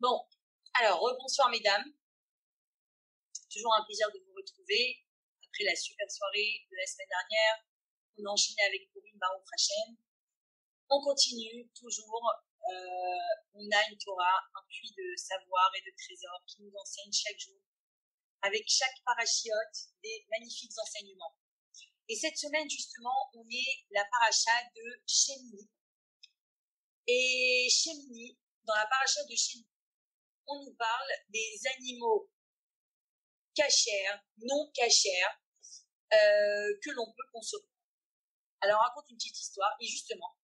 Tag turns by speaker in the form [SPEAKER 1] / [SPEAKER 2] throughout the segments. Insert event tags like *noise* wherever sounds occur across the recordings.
[SPEAKER 1] Bon, alors, bonsoir mesdames. Toujours un plaisir de vous retrouver après la super soirée de la semaine dernière. On a enchaîné avec Baruch Hashem. On continue toujours. Euh, on a une Torah, un puits de savoir et de trésors qui nous enseigne chaque jour, avec chaque parachiote, des magnifiques enseignements. Et cette semaine, justement, on est la paracha de Shemini. Et Shemini, dans la paracha de Shemini, on nous parle des animaux cachers, non cachers, euh, que l'on peut consommer. Alors, on raconte une petite histoire, et justement,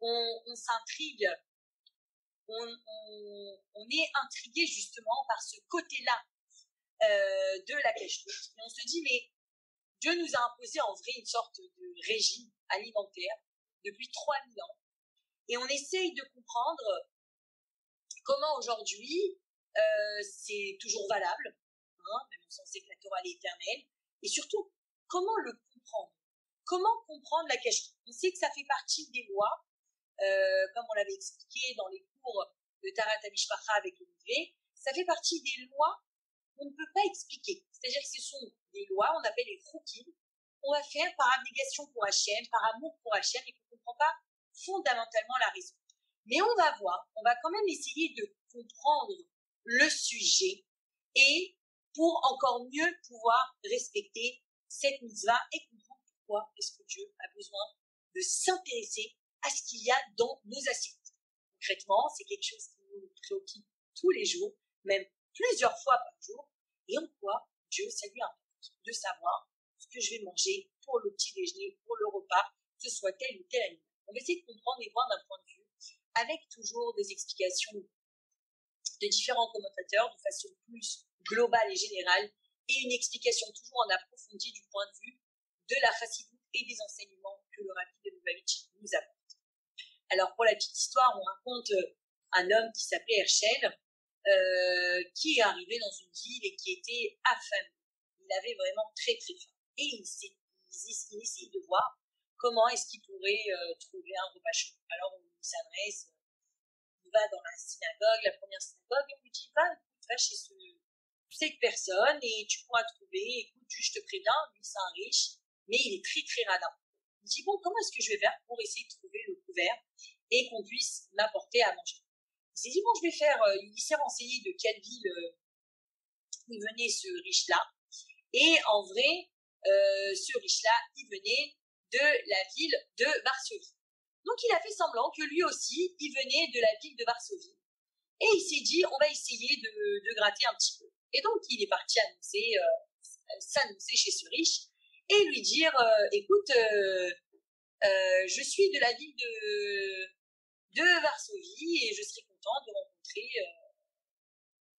[SPEAKER 1] on, s'intrigue, on, est intrigué justement par ce côté-là euh, de la cache Et on se dit, mais Dieu nous a imposé en vrai une sorte de régime alimentaire depuis 3000 ans. Et on essaye de comprendre comment aujourd'hui euh, c'est toujours valable, hein, même si on sait que la Torah est éternelle, et surtout, comment le comprendre? Comment comprendre la cache? On sait que ça fait partie des lois, euh, comme on l'avait expliqué dans les cours de Tarat Amishpacha avec le livret, ça fait partie des lois qu'on ne peut pas expliquer. C'est-à-dire que ce sont des lois, on appelle les choukim, qu'on va faire par abnégation pour Hachem, par amour pour Hachem, et qu'on ne comprend pas fondamentalement la raison. Mais on va voir, on va quand même essayer de comprendre le sujet et pour encore mieux pouvoir respecter cette mitzvah et comprendre pourquoi est-ce que Dieu a besoin de s'intéresser à ce qu'il y a dans nos assiettes. Concrètement, c'est quelque chose qui nous préoccupe tous les jours, même plusieurs fois par jour, et en quoi Dieu, ça lui importe de savoir ce que je vais manger pour le petit déjeuner, pour le repas, que ce soit tel ou tel. On va essayer de comprendre et voir d'un point de vue avec toujours des explications de différents commentateurs de façon plus globale et générale et une explication toujours en approfondie du point de vue de la facilité et des enseignements que le Rabbi de Lubavitch nous apporte. Alors pour la petite histoire, on raconte euh, un homme qui s'appelait Herschel, euh, qui est arrivé dans une ville et qui était affamé. Il avait vraiment très très faim. Et il, essayait de voir comment est-ce qu'il pourrait euh, trouver un repas chaud. Alors s'adresse, il va dans la synagogue, la première synagogue, et on lui dit, va, chez ce, cette personne et tu pourras trouver, écoute, je te préviens, lui c'est un riche, mais il est très très radin. Il dit, bon, comment est-ce que je vais faire pour essayer de trouver le couvert et qu'on puisse m'apporter à manger? Il s'est dit, bon, je vais faire, euh, il s'est renseigné de quelle ville euh, il venait ce riche-là. Et en vrai, euh, ce riche-là, il venait de la ville de Varsovie. Donc il a fait semblant que lui aussi, il venait de la ville de Varsovie. Et il s'est dit, on va essayer de, gratter un petit peu. Et donc il est parti annoncer, euh, s'annoncer chez ce riche et lui dire, euh, écoute, euh, je suis de la ville de, de Varsovie et je serais content de rencontrer,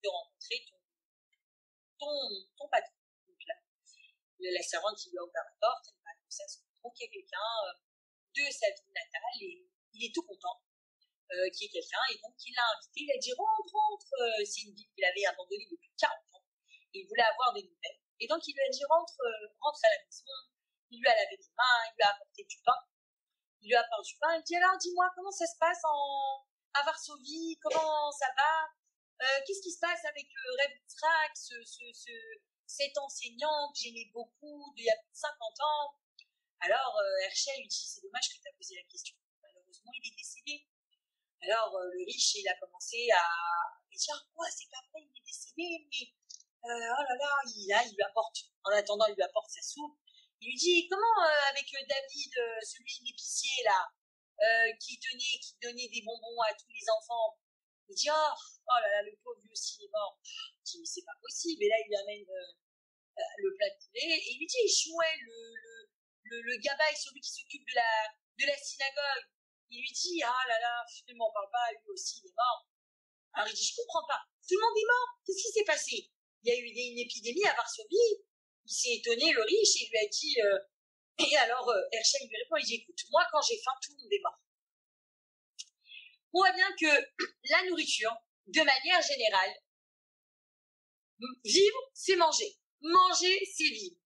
[SPEAKER 1] de rencontrer ton, ton, patron. Donc la servante qui lui a ouvert la porte, elle m'a annoncé à son qu'il y a quelqu'un de sa ville natale et il est tout content euh, qu'il y ait quelqu'un et donc il l'a invité, il a dit rentre, rentre, euh, c'est une ville qu'il avait abandonnée depuis 40 ans et il voulait avoir des nouvelles et donc il lui a dit rentre, rentre à la maison, il lui a lavé les mains, il lui a apporté du pain, il lui a apporté du pain, il dit alors dis-moi comment ça se passe en, à Varsovie, comment ça va, qu'est-ce qui se passe avec euh, Reb ce, ce, ce, cet enseignant que j'aimais beaucoup d'il y a plus de 50 ans, alors euh, Herschel lui dit c'est dommage que tu as posé la question. Malheureusement, il est décédé. Alors euh, le riche, il a commencé à dire quoi, c'est pas vrai, il est décédé, mais euh, oh là là, il, là, il lui apporte, en attendant, il lui apporte sa soupe. Il lui dit comment avec David, celui l'épicier là, qui donnait, qui donnait des bonbons à tous les enfants? Il dit oh, oh là là, le pauvre lui aussi il est mort. Il dit mais c'est pas possible. Et là il lui amène le plat de poulet et il lui dit Chouette, le le, le gabaï, celui qui s'occupe de la, synagogue, il lui dit, ah là là, ne m'en parle pas, lui aussi, il est mort. Alors il dit, je comprends pas. Tout le monde est mort. Qu'est-ce qui s'est passé? Il y a eu une épidémie à Varsovie. Il s'est étonné, le riche, il lui a dit, euh, et alors, euh, Herschel lui répond, il dit, écoute, moi, quand j'ai faim, tout le monde est mort. On voit bien que *clears throat* la nourriture, de manière générale, vivre, c'est manger. Manger, c'est vivre.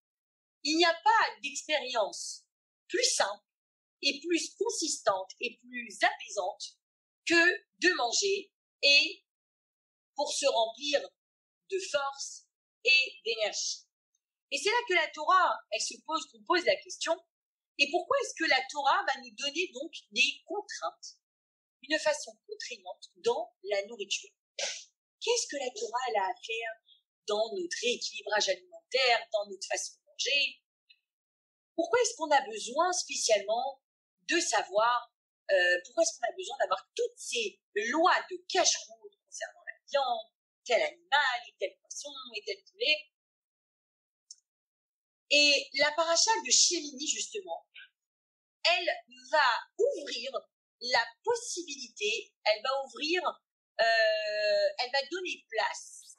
[SPEAKER 1] Il n'y a pas d'expérience plus simple et plus consistante et plus apaisante que de manger et pour se remplir de force et d'énergie. Et c'est là que la Torah, elle se pose, qu'on pose la question, et pourquoi est-ce que la Torah va nous donner donc des contraintes, une façon contraignante dans la nourriture? Qu'est-ce que la Torah elle a à faire dans notre rééquilibrage alimentaire, dans notre façon Pourquoi est-ce qu'on a besoin spécialement de savoir, euh, pourquoi est-ce qu'on a besoin d'avoir toutes ces lois de cache-route concernant la viande, tel animal, et tel poisson, et tel poulet? Et la paracha de Chémini, justement, elle va ouvrir la possibilité, elle va ouvrir, euh, elle va donner place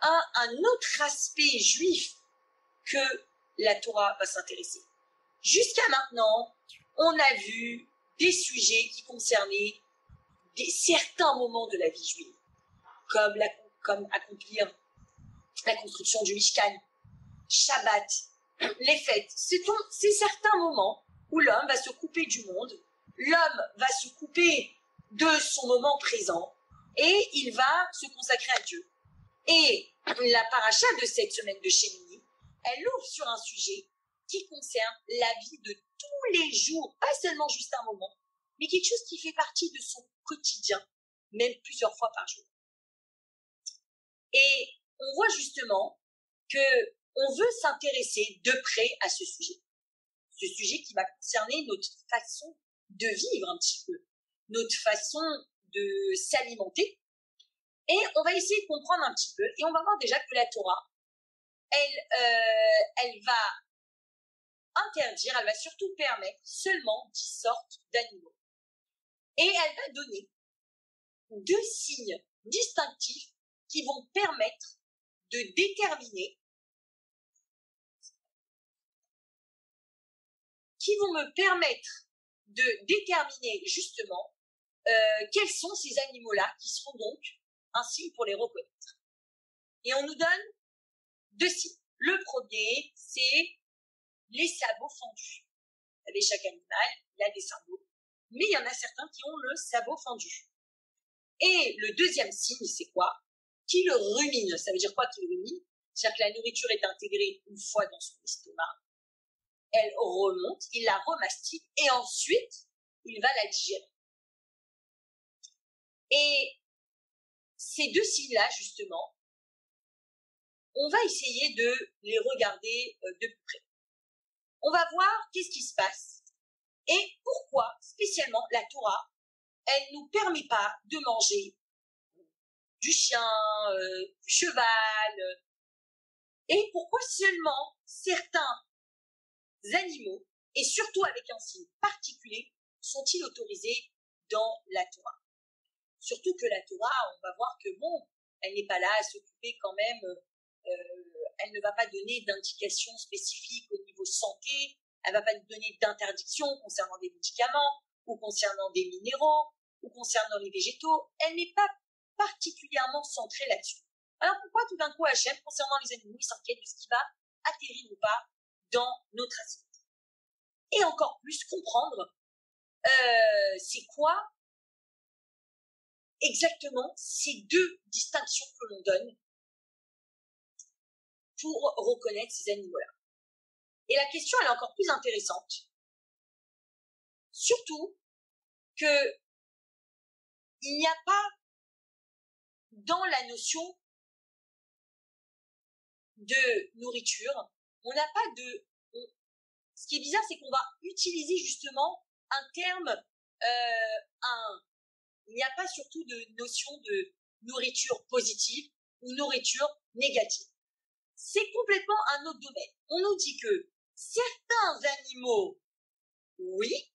[SPEAKER 1] à un autre aspect juif que la Torah va s'intéresser. Jusqu'à maintenant, on a vu des sujets qui concernaient certains moments de la vie juive, comme, comme accomplir la construction du Mishkan, Shabbat, les fêtes. C'est certains moments où l'homme va se couper du monde, l'homme va se couper de son moment présent et il va se consacrer à Dieu. Et la paracha de cette semaine de Chémini, elle ouvre sur un sujet qui concerne la vie de tous les jours, pas seulement juste un moment, mais quelque chose qui fait partie de son quotidien, même plusieurs fois par jour. Et on voit justement que on veut s'intéresser de près à ce sujet ce sujet qui va concerner notre façon de vivre un petit peu, notre façon de s'alimenter. Et on va essayer de comprendre un petit peu, et on va voir déjà que la Torah, elle, euh, elle va interdire, elle va surtout permettre seulement dix sortes d'animaux. Et elle va donner deux signes distinctifs qui vont permettre de déterminer qui vont me permettre de déterminer justement euh, quels sont ces animaux-là qui seront donc un signe pour les reconnaître. Et on nous donne deux signes. Le premier, c'est les sabots fendus. Vous savez, chaque animal, il a des sabots. Mais il y en a certains qui ont le sabot fendu. Et le deuxième signe, c'est quoi? Qui le rumine. Ça veut dire quoi qu'il rumine? C'est-à-dire que la nourriture est intégrée une fois dans son estomac elle remonte, il la remastique et ensuite il va la digérer. Et ces deux signes-là, justement, on va essayer de les regarder euh, de plus près. On va voir qu'est-ce qui se passe et pourquoi spécialement la Torah, elle nous permet pas de manger du chien, euh, du cheval, et pourquoi seulement certains animaux, et surtout avec un signe particulier, sont-ils autorisés dans la Torah Surtout que la Torah, on va voir que bon, elle n'est pas là à s'occuper quand même, euh, elle ne va pas donner d'indications spécifiques au niveau santé, elle va pas nous donner d'interdiction concernant des médicaments, ou concernant des minéraux, ou concernant les végétaux, elle n'est pas particulièrement centrée là-dessus. Alors pourquoi tout d'un coup Hachem, concernant les animaux, il s'inquiète de ce qui va atterrir ou pas dans notre assiette? Et encore plus comprendre euh, c'est quoi exactement ces deux distinctions que l'on donne pour reconnaître ces animaux-là. Et la question, elle est encore plus intéressante. Surtout que il n'y a pas dans la notion de nourriture on n'a pas de... Ce qui est bizarre, c'est qu'on va utiliser justement un terme, euh, un... Il n'y a pas surtout de notion de nourriture positive ou nourriture négative. C'est complètement un autre domaine. On nous dit que certains animaux, oui,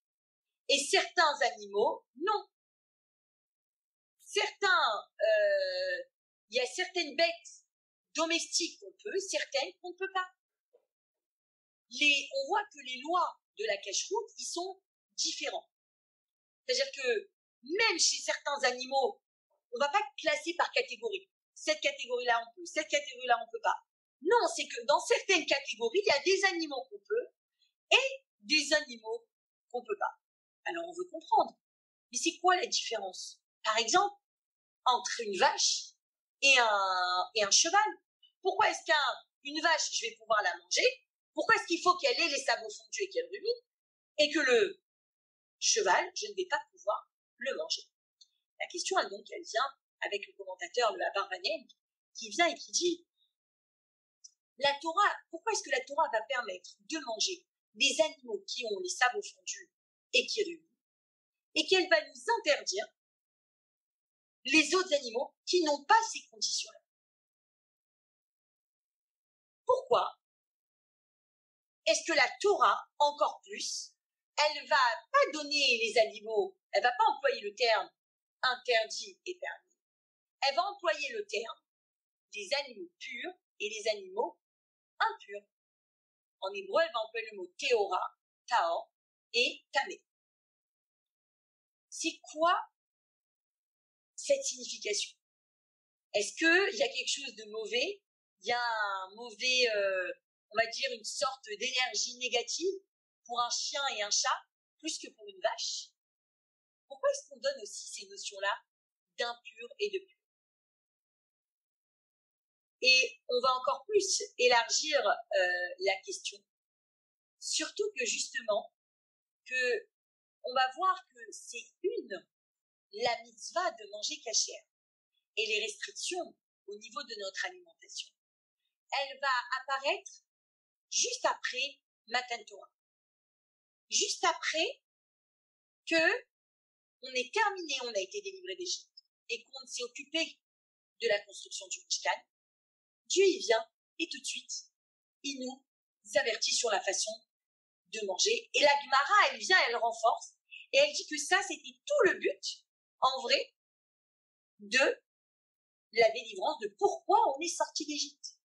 [SPEAKER 1] et certains animaux, non. Euh, il y a certaines bêtes domestiques qu'on peut, certaines qu'on ne peut pas on voit que les lois de la cache-route, ils sont différents. C'est-à-dire que même chez certains animaux, on va pas classer par catégorie. Cette catégorie-là, on peut. Cette catégorie-là, on peut pas. Non, c'est que dans certaines catégories, il y a des animaux qu'on peut et des animaux qu'on peut pas. Alors, on veut comprendre. Mais c'est quoi la différence? Par exemple, entre une vache et un, cheval. Pourquoi est-ce qu'une vache, je vais pouvoir la manger? Pourquoi est-ce qu'il faut qu'elle ait les sabots fondus et qu'elle rumine? Et que le cheval, je ne vais pas pouvoir le manger. La question, elle, donc, elle vient avec le commentateur, le Abarbanen, qui vient et qui dit la Torah, pourquoi est-ce que la Torah va permettre de manger des animaux qui ont les sabots fondus et qui ruminent, et qu'elle va nous interdire les autres animaux qui n'ont pas ces conditions-là? Pourquoi est-ce que la Torah, encore plus, elle va pas donner les animaux, elle va pas employer le terme interdit et permis, elle va employer le terme des animaux purs et les animaux impurs. En hébreu, elle va employer le mot théora, taor et tamé. C'est quoi cette signification? Est-ce qu'il y a quelque chose de mauvais? Il y a un mauvais, euh, on va dire, une sorte d'énergie négative pour un chien et un chat plus que pour une vache? Pourquoi est-ce qu'on donne aussi ces notions-là d'impur et de pur? Et on va encore plus élargir euh, la question, surtout que justement, que on va voir que c'est une la mitzvah de manger cachère. Et les restrictions au niveau de notre alimentation, elle va apparaître juste après Matan Torah. Juste après que on est terminé, on a été délivré d'Égypte et qu'on s'est occupé de la construction du Mishkan, Dieu y vient et tout de suite, il nous avertit sur la façon de manger. Et la Gemara, elle vient, elle renforce et elle dit que ça, c'était tout le but en vrai de la délivrance, de pourquoi on est sorti d'Égypte.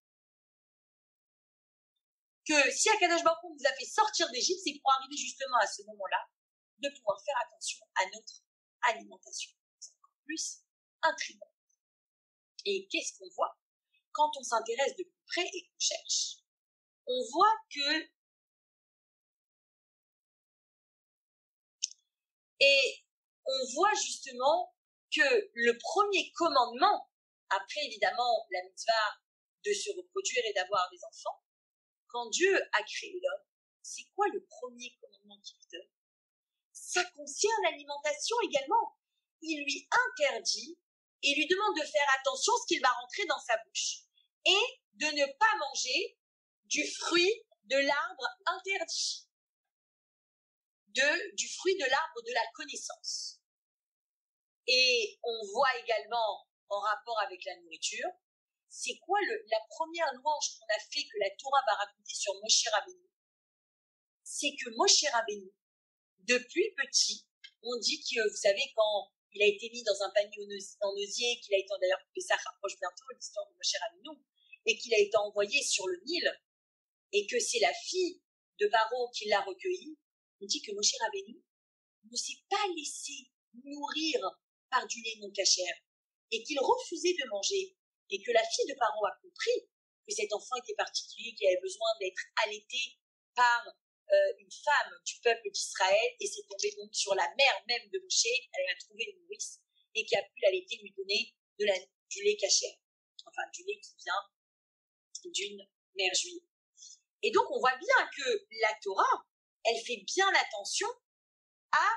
[SPEAKER 1] Que si Akadash Baruch nous a fait sortir d'Égypte, c'est pour arriver justement à ce moment-là de pouvoir faire attention à notre alimentation. C'est encore plus intriguant. Et qu'est-ce qu'on voit? Quand on s'intéresse de plus près et qu'on cherche On voit que et on voit justement que le premier commandement, après évidemment la mitzvah de se reproduire et d'avoir des enfants, quand Dieu a créé l'homme, c'est quoi le premier commandement qu'il lui donne? Ça concerne l'alimentation également. Il lui interdit et lui demande de faire attention à ce qu'il va rentrer dans sa bouche et de ne pas manger du fruit de l'arbre interdit de, du fruit de l'arbre de la connaissance. Et on voit également en rapport avec la nourriture, c'est quoi la première louange qu'on a fait que la Torah va raconter sur Moshe Rabbeinu? C'est que Moshe Rabbeinu, depuis petit, on dit que, vous savez, quand il a été mis dans un panier en osier, qu'il a été, d'ailleurs, ça rapproche bientôt l'histoire de Moshe Rabbeinu, et qu'il a été envoyé sur le Nil, et que c'est la fille de Paro qui l'a recueilli, on dit que Moshe Rabbeinu ne s'est pas laissé nourrir par du lait non cachère et qu'il refusait de manger et que la fille de Paro a compris que cet enfant était particulier, qu'il avait besoin d'être allaité par euh, une femme du peuple d'Israël et s'est tombée donc sur la mère même de Moshe, elle a trouvé une nourrice et qui a pu l'allaiter, lui donner du lait cachère, enfin du lait qui vient d'une mère juive. Et donc on voit bien que la Torah, elle fait bien attention à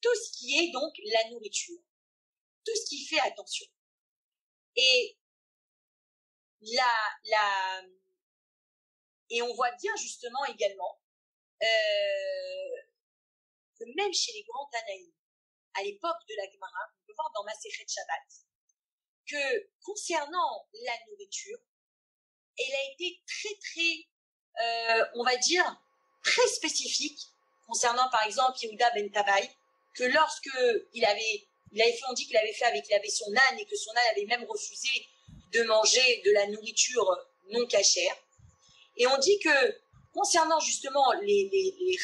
[SPEAKER 1] tout ce qui est donc la nourriture, tout ce qui fait attention. Et la, la, et on voit bien justement également euh, que même chez les grands Tanaïs, à l'époque de la Gemara, on peut voir dans Maserhet Shabbat, que concernant la nourriture, elle a été très très, euh, on va dire, très spécifique concernant par exemple Yehuda Ben Tabaï, que lorsque il avait, il fait, on dit qu'il avait fait avec, il avait son âne et que son âne avait même refusé de manger de la nourriture non cachère. Et on dit que concernant justement les, les,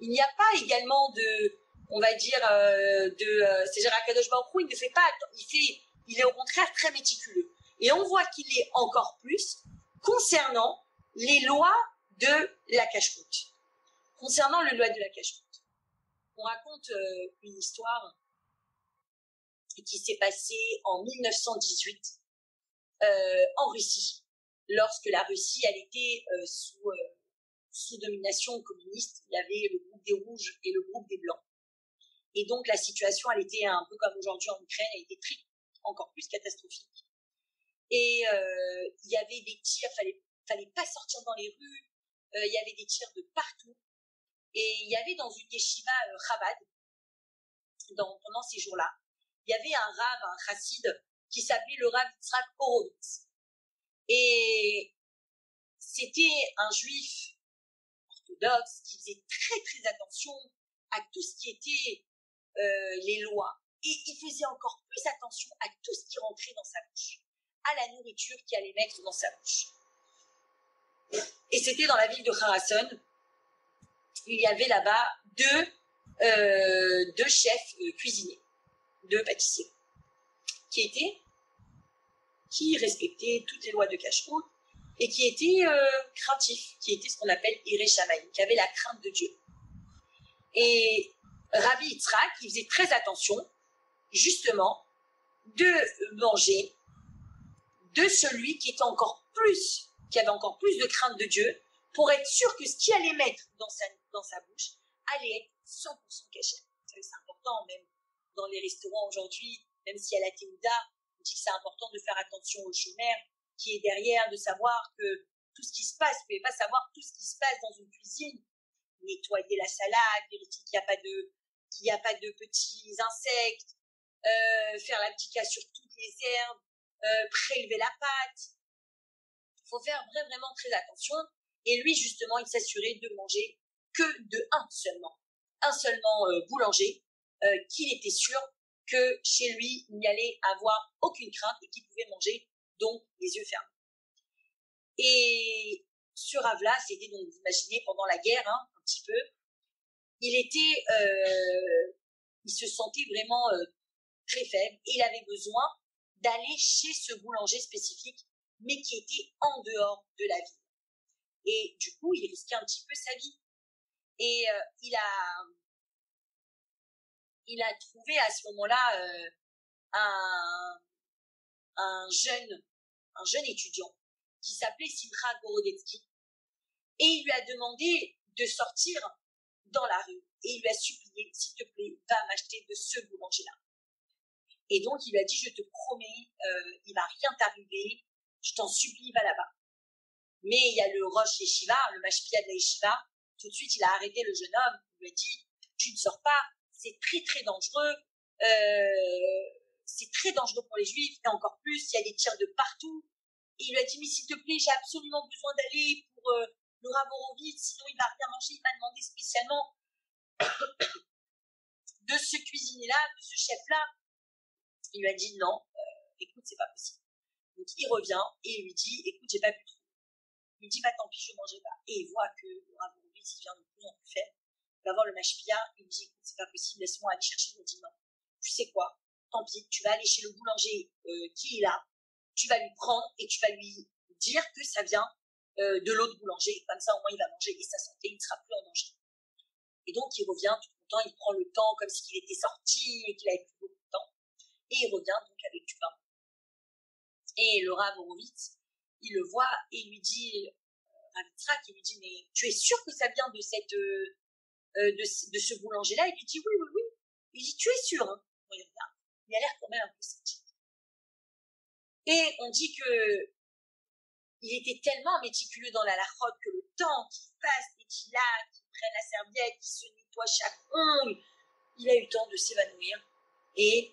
[SPEAKER 1] il n'y a pas également de, on va dire, euh, de, euh, c'est-à-dire Akadosh il ne fait pas, il fait, il est au contraire très méticuleux. Et on voit qu'il est encore plus concernant les lois de la cache Concernant le loi de la cache on raconte euh, une histoire qui s'est passé en 1918 euh, en Russie, lorsque la Russie elle était euh, sous, euh, sous domination communiste. Il y avait le groupe des rouges et le groupe des blancs. Et donc la situation, elle était un peu comme aujourd'hui en Ukraine, elle était très, encore plus catastrophique. Et euh, il y avait des tirs, fallait fallait pas sortir dans les rues, il y avait des tirs de partout. Et il y avait dans une yeshiva Chabad, pendant ces jours-là, il y avait un rave, un chassid, qui s'appelait le Rav Yitzhak Horowitz. Et c'était un juif orthodoxe qui faisait très très attention à tout ce qui était euh, les lois. Et il faisait encore plus attention à tout ce qui rentrait dans sa bouche, à la nourriture qu'il allait mettre dans sa bouche. Et c'était dans la ville de Kharason. Il y avait là-bas deux, euh, deux chefs euh, cuisiniers, deux pâtissiers, qui étaient, qui respectaient toutes les lois de cache et qui étaient euh, craintifs, qui étaient ce qu'on appelle Iré qui avaient la crainte de Dieu. Et Rabbi Yitzhak, il faisait très attention, justement, de manger de celui qui était encore plus qui avait encore plus de crainte de Dieu, pour être sûr que ce qu'il allait mettre dans sa, dans sa bouche allait être 100% caché. C'est important, même dans les restaurants aujourd'hui, même si à la Théouda, on dit que c'est important de faire attention au chômeur qui est derrière, de savoir que tout ce qui se passe, vous pouvez pas savoir tout ce qui se passe dans une cuisine, nettoyer la salade, vérifier qu'il n'y a pas de, petits insectes, euh, faire l'abdication sur toutes les herbes, euh, prélever la pâte, faut faire vraiment très attention. Et lui, justement, il s'assurait de manger que de un seulement, un seulement euh, boulanger, euh, qu'il était sûr que chez lui, il n'y allait avoir aucune crainte et qu'il pouvait manger, donc les yeux fermés. Et ce rave-là, c'était donc, vous imaginez, pendant la guerre, hein, un petit peu, il était, euh, il se sentait vraiment très faible et il avait besoin d'aller chez ce boulanger spécifique mais qui était en dehors de la ville. Et du coup, il risquait un petit peu sa vie. Et euh, il a, il a trouvé à ce moment-là euh, un, un jeune, un jeune étudiant qui s'appelait Simcha Gorodetsky. Et il lui a demandé de sortir dans la rue. Et il lui a supplié, s'il te plaît, va m'acheter de ce boulanger-là. Et donc, il lui a dit, je te promets, euh, il va rien t'arriver, je t'en supplie, va là-bas. Mais il y a le Roche Yeshiva, le Mashpia de la Yeshiva, tout de suite il a arrêté le jeune homme, il lui a dit, tu ne sors pas, c'est très très dangereux, euh, c'est très dangereux pour les juifs, et encore plus, il y a des tirs de partout. Et il lui a dit, mais s'il te plaît, j'ai absolument besoin d'aller pour euh, le Raborovitch, sinon il va rien manger, il m'a demandé spécialement *coughs* de ce cuisinier-là, de ce chef-là. Il lui a dit, non, euh, écoute, c'est pas possible. Donc il revient et il lui dit, écoute, j'ai pas pu trouver. Il lui dit, bah tant pis, je mangerai pas. Et il voit que le Ravourovic, il vient de plus en plus faible. Il va voir le mashpia, il lui dit, c'est pas possible, laisse-moi aller chercher. Il lui dit, non, tu sais quoi, tant pis, tu vas aller chez le boulanger euh, qui est là, tu vas lui prendre et tu vas lui dire que ça vient euh, de l'autre boulanger. Comme ça, au moins, il va manger et sa santé, ne sera plus en danger. Et donc, il revient tout content, il prend le temps comme s'il était sorti et qu'il avait plus beaucoup de temps. Et il revient donc avec du pain et Rav Horowitz, il le voit et lui dit, euh, il lui dit, mais tu es sûr que ça vient de cette, euh, de, ce boulanger-là Il lui dit, oui, oui, oui. Il dit, tu es sûr hein regarde. Il a l'air quand même un peu sceptique. Et on dit que il était tellement méticuleux dans la lachote que le temps qu'il passe et qu'il a, qu'il prenne la serviette, qu'il se nettoie chaque ongle, il a eu le temps de s'évanouir. Et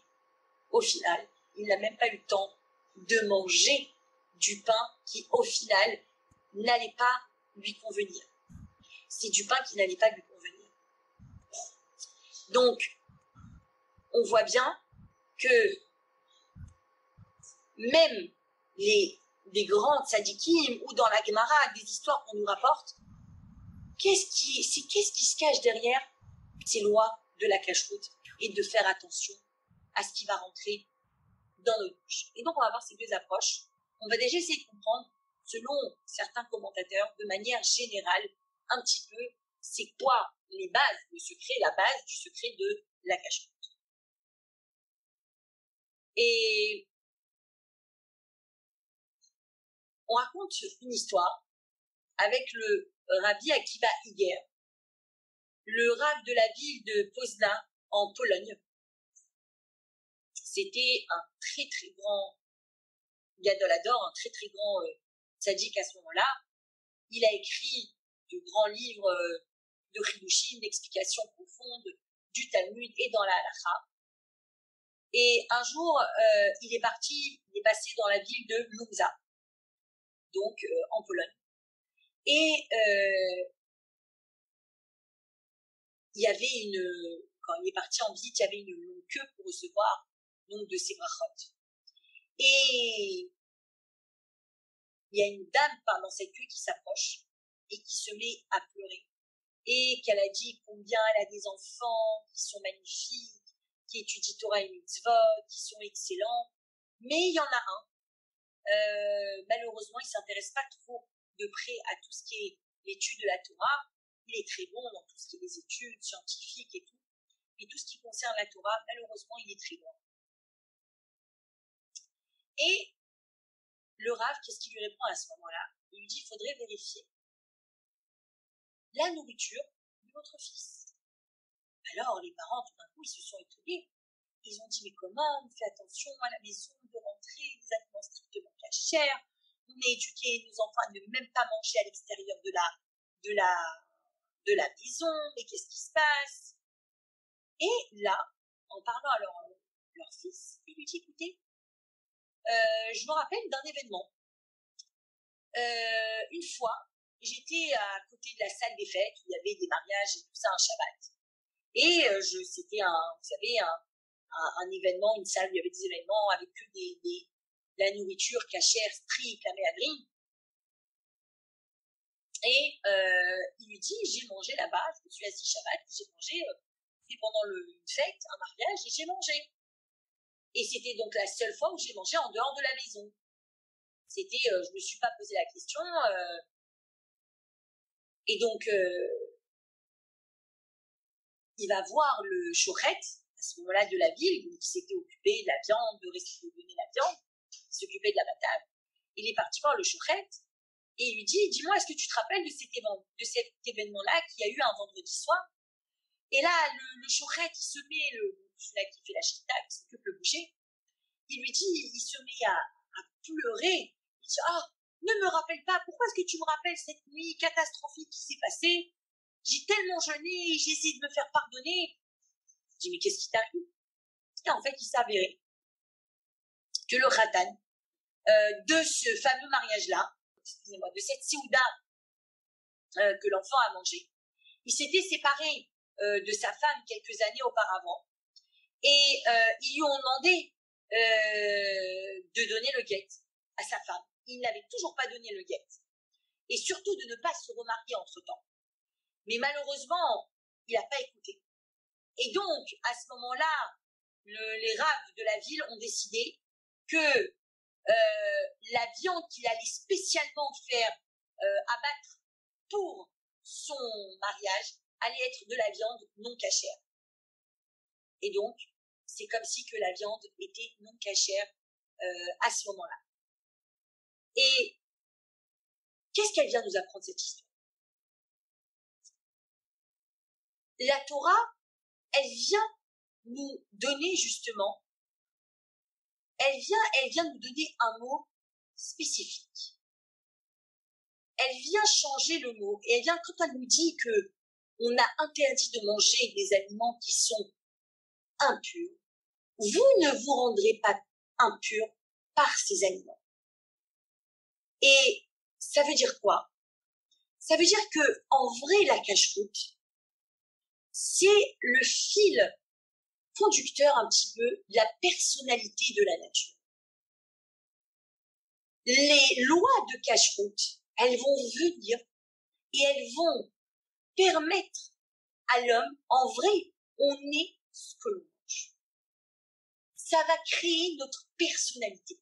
[SPEAKER 1] au final, il n'a même pas eu le temps de manger du pain qui, au final, n'allait pas lui convenir. C'est du pain qui n'allait pas lui convenir. Donc, on voit bien que même les, des grands tzadikim ou dans la Gemara, des histoires qu'on nous rapporte, qu'est-ce qui, c'est qu'est-ce qui se cache derrière ces lois de la cache-route et de faire attention à ce qui va rentrer dans notre bouche. Et donc, on va voir ces deux approches. On va déjà essayer de comprendre, selon certains commentateurs, de manière générale, un petit peu, c'est quoi les bases, le secret, la base du secret de la cache Et on raconte une histoire avec le Rabbi Akiva Iger, le Rav de la ville de Poznan en Pologne. C'était un très très grand gadolador, un très très grand euh, tzaddik à ce moment-là. Il a écrit de grands livres euh, de Hidushim, d'explications profondes du Talmud et dans la Halacha. Et un jour, euh, il est parti, il est passé dans la ville de Lumza, donc euh, en Pologne. Et euh, il y avait une, quand il est parti en visite, il y avait une longue queue pour recevoir donc de ses brachot. Et il y a une dame dans cette queue qui s'approche et qui se met à pleurer. Et qu'elle a dit combien elle a des enfants qui sont magnifiques, qui étudient Torah et Mitzvot, qui sont excellents. Mais il y en a un. Euh, malheureusement, il s'intéresse pas trop de près à tout ce qui est l'étude de la Torah. Il est très bon dans tout ce qui est les études scientifiques et tout. Mais tout ce qui concerne la Torah, malheureusement, il est très loin. Et le Rav, qu'est-ce qu'il lui répond à ce moment-là? Il lui dit, il faudrait vérifier la nourriture de votre fils. Alors les parents, tout d'un coup, ils se sont étonnés. Ils ont dit, mais comment fait attention à la maison de rentrer des aliments strictement cachers On a éduqué nos enfants à ne même pas manger à l'extérieur de la, de la, de la maison, mais qu'est-ce qui se passe? Et là, en parlant à leur, leur fils, il lui dit, écoutez, euh, je me rappelle d'un événement. Euh, une fois, j'étais à côté de la salle des fêtes où il y avait des mariages et tout ça un Shabbat. Et euh, je, c'était un, vous savez, un, un, événement, une salle où il y avait des événements avec que des, la nourriture cachère, stricte, la méagrine. Et euh, il lui dit, j'ai mangé là-bas, je me suis assis Shabbat, j'ai mangé, euh, c'était pendant le, une fête, un mariage, et j'ai mangé. Et c'était donc la seule fois où j'ai mangé en dehors de la maison. C'était, euh, je me suis pas posé la question. Et donc, euh, il va voir le chouret, à ce moment-là de la ville, qui s'était occupé de la viande, de donner la viande, qui s'occupait de la bataille. Il est parti voir le chouret et il lui dit, dis-moi, est-ce que tu te rappelles de cet, événement, de cet événement-là qu'il y a eu un vendredi soir? Et là, le, le il se met, le, celui-là qui fait la chita, qui s'occupe le boucher, il lui dit, il se met à, à pleurer. Il dit, ah, ne me rappelle pas, pourquoi est-ce que tu me rappelles cette nuit catastrophique qui s'est passée? J'ai tellement jeûné, j'ai essayé de me faire pardonner. Je dis, mais qu'est-ce qui t'arrive en fait, il s'avérait que le khatan euh, de ce fameux mariage-là, excusez-moi, de cette siouda euh, que l'enfant a mangé, il s'était séparé euh, de sa femme quelques années auparavant et ils lui ont demandé de donner le guet à sa femme. Il n'avait toujours pas donné le guet. Et surtout de ne pas se remarier entre-temps. Mais malheureusement, il n'a pas écouté. Et donc, à ce moment-là, les raves de la ville ont décidé que euh, la viande qu'il allait spécialement faire euh, abattre pour son mariage allait être de la viande non cachère. Et donc, c'est comme si la viande était non cachère euh, à ce moment-là. Et qu'est-ce qu'elle vient nous apprendre cette histoire? La Torah, elle vient nous donner justement, elle vient, nous donner un mot spécifique. Elle vient changer le mot et elle vient quand elle nous dit que on a interdit de manger des aliments qui sont impurs, vous ne vous rendrez pas impur par ces aliments. Et ça veut dire quoi? Ça veut dire que en vrai la cache-route, c'est le fil conducteur un petit peu de la personnalité de la nature. Les lois de cache-route, elles vont venir et elles vont permettre à l'homme, en vrai, on est ce que l'on mange. Ça va créer notre personnalité.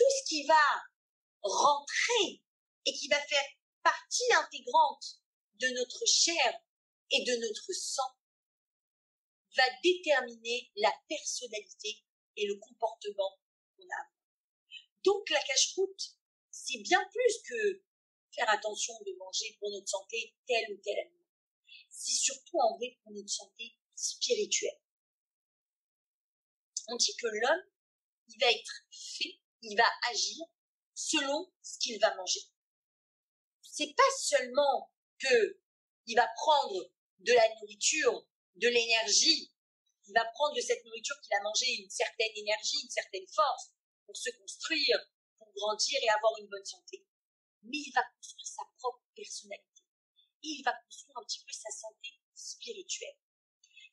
[SPEAKER 1] Tout ce qui va rentrer et qui va faire partie intégrante de notre chair et de notre sang va déterminer la personnalité et le comportement qu'on a. Donc la cache-route, c'est bien plus que faire attention de manger pour notre santé tel ou tel aliment. C'est surtout en vrai pour notre santé spirituelle. On dit que l'homme, il va être fait, il va agir selon ce qu'il va manger. C'est pas seulement que il va prendre de la nourriture, de l'énergie, il va prendre de cette nourriture qu'il a mangé une certaine énergie, une certaine force pour se construire, pour grandir et avoir une bonne santé. Mais il va construire sa propre personnalité. Il va construire un petit peu sa santé spirituelle.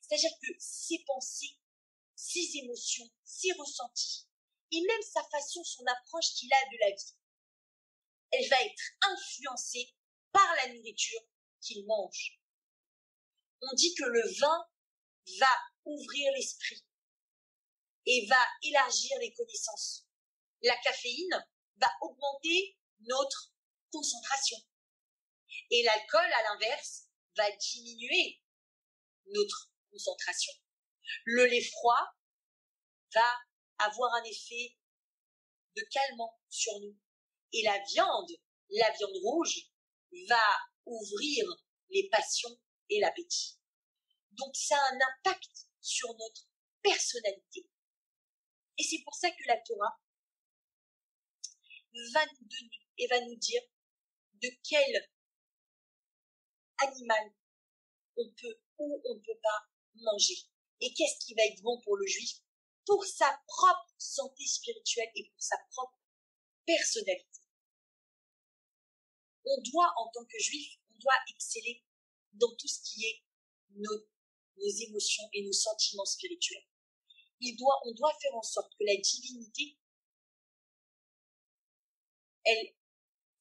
[SPEAKER 1] C'est-à-dire que ses pensées, ses émotions, ses ressentis, et même sa façon, son approche qu'il a de la vie, elle va être influencée par la nourriture qu'il mange. On dit que le vin va ouvrir l'esprit et va élargir les connaissances. La caféine va augmenter notre concentration. Et l'alcool, à l'inverse, va diminuer notre concentration. Le lait froid va avoir un effet de calmant sur nous. Et la viande, la viande rouge, va ouvrir les passions et l'appétit. Donc ça a un impact sur notre personnalité. Et c'est pour ça que la Torah va nous donner et va nous dire de quel animal on peut ou on ne peut pas manger. Et qu'est-ce qui va être bon pour le juif? Pour sa propre santé spirituelle et pour sa propre personnalité. On doit, en tant que juif, on doit exceller dans tout ce qui est nos, nos émotions et nos sentiments spirituels. Il doit, on doit faire en sorte que la divinité, elle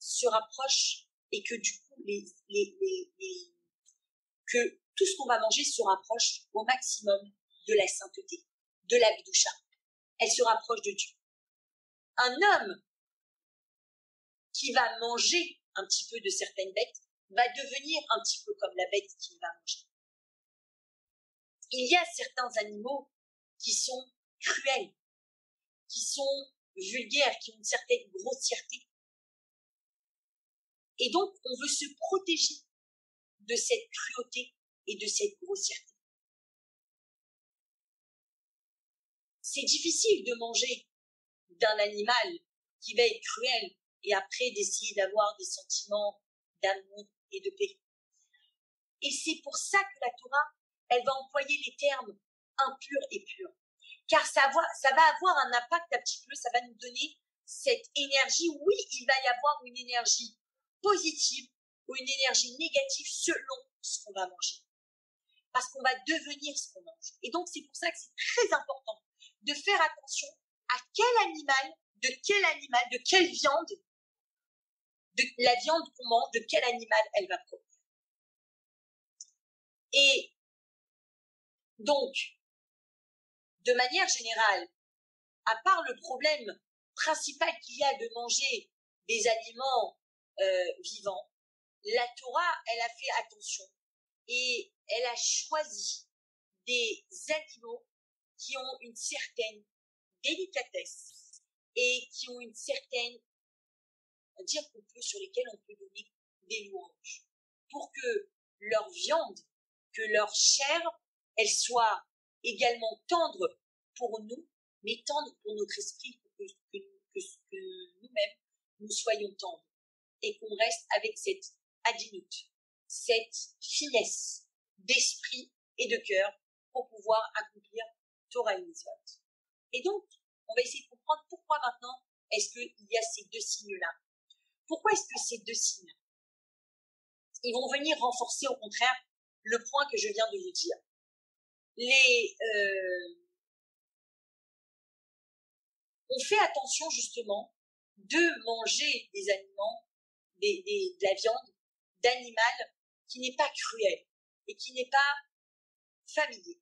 [SPEAKER 1] se rapproche et que du coup, les, les, les, que tout ce qu'on va manger se rapproche au maximum de la sainteté de la Bidoucha. Elle se rapproche de Dieu. Un homme qui va manger un petit peu de certaines bêtes va devenir un petit peu comme la bête qu'il va manger. Il y a certains animaux qui sont cruels, qui sont vulgaires, qui ont une certaine grossièreté. Et donc, on veut se protéger de cette cruauté et de cette grossièreté. C'est difficile de manger d'un animal qui va être cruel et après d'essayer d'avoir des sentiments d'amour et de paix. Et c'est pour ça que la Torah, elle va employer les termes impur et pur. Car ça va, ça va avoir un impact un petit peu, ça va nous donner cette énergie. Oui, il va y avoir une énergie positive ou une énergie négative selon ce qu'on va manger. Parce qu'on va devenir ce qu'on mange. Et donc, c'est pour ça que c'est très important de faire attention à quel animal, de quel animal, de quelle viande, de la viande qu'on mange, de quel animal elle va provenir. Et donc, de manière générale, à part le problème principal qu'il y a de manger des aliments euh, vivants, la Torah, elle a fait attention et elle a choisi des animaux qui ont une certaine délicatesse et qui ont une certaine, dire qu'on peut, sur lesquels on peut donner des louanges. Pour que leur viande, que leur chair, elle soit également tendre pour nous, mais tendre pour notre esprit, pour que, nous-mêmes, nous soyons tendres. Et qu'on reste avec cette adinute, cette finesse d'esprit et de cœur pour pouvoir accomplir Torah et Et donc, on va essayer de comprendre pourquoi maintenant est-ce qu'il y a ces deux signes-là. Pourquoi est-ce que ces deux signes Ils vont venir renforcer au contraire le point que je viens de vous dire? Euh, on fait attention justement de manger des aliments, de la viande d'animal qui n'est pas cruel et qui n'est pas familier.